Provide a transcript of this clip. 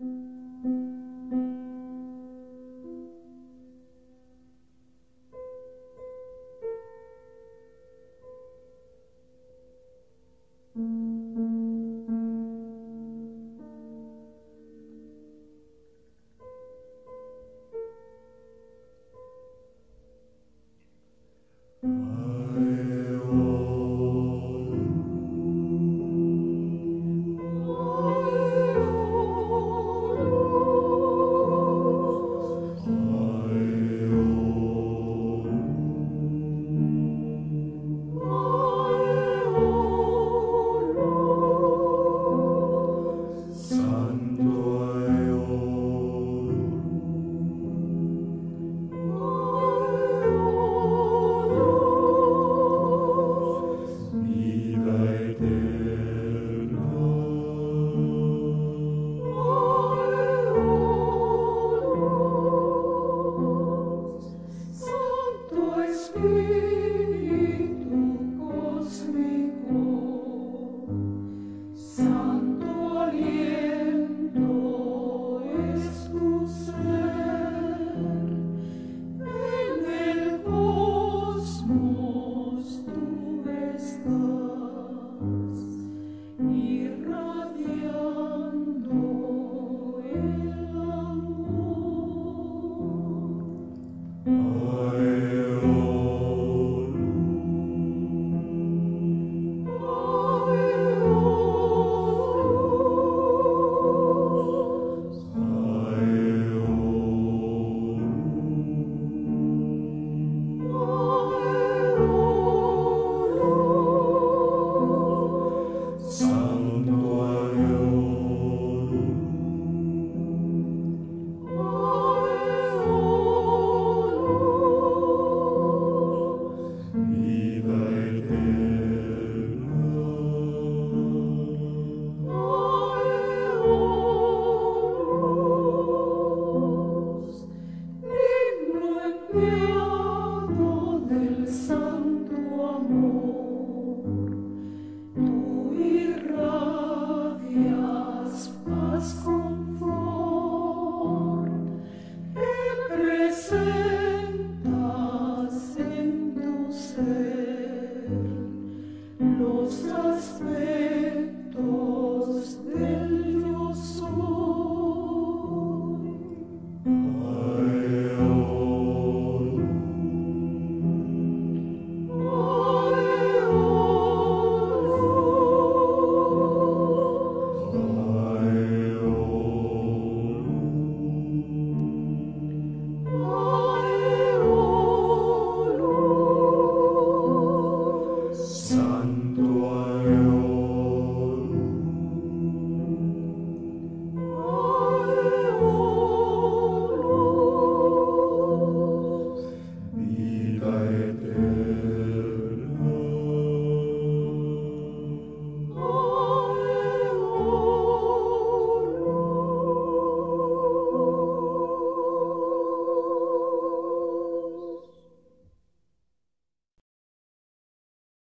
you Spirit.